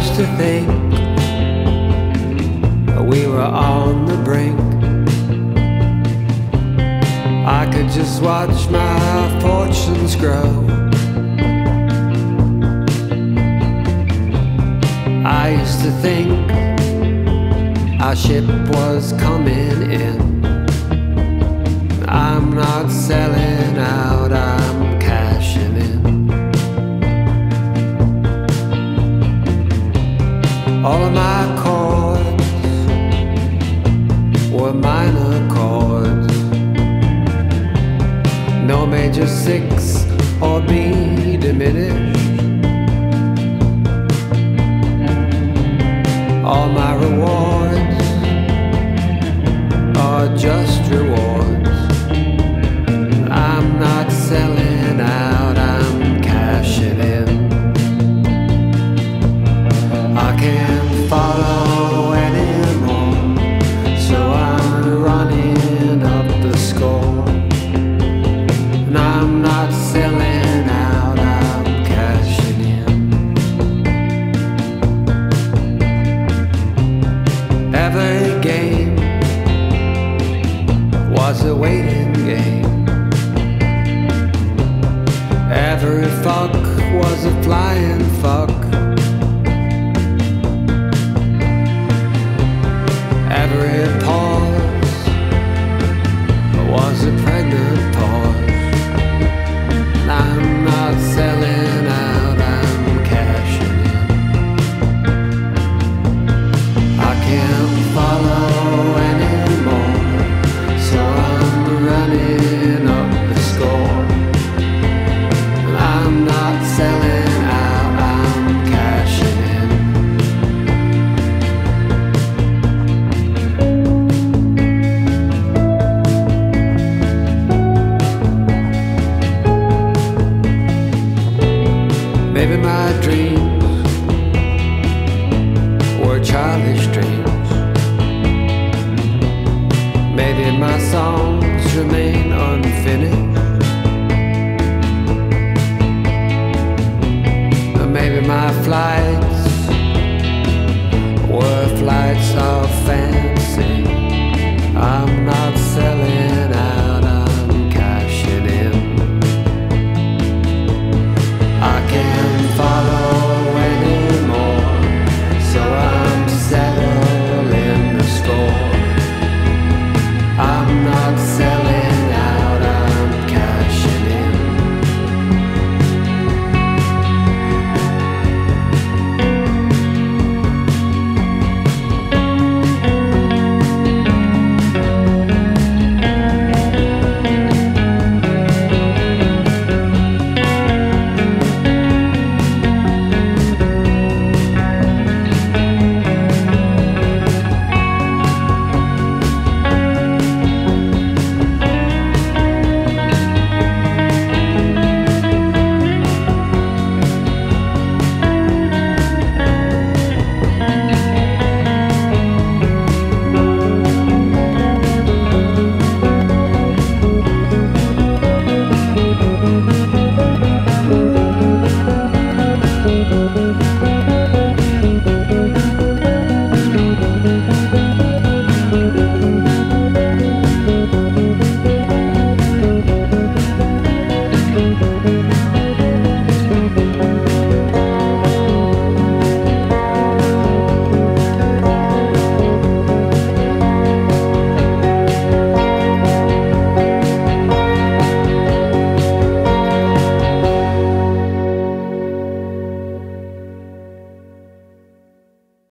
I used to think we were on the brink. I could just watch my fortunes grow. I used to think our ship was coming in. I'm not selling out, my chords were minor chords. No major six or B diminished. All my rewards are just rewards. I'm not selling out, I'm cashing in. I can't Every game was a waiting game. Every fuck was a flying fuck. Maybe my dreams were childish dreams. Maybe my songs remain unfinished. Or maybe my flights were flights of fancy. I'm not out.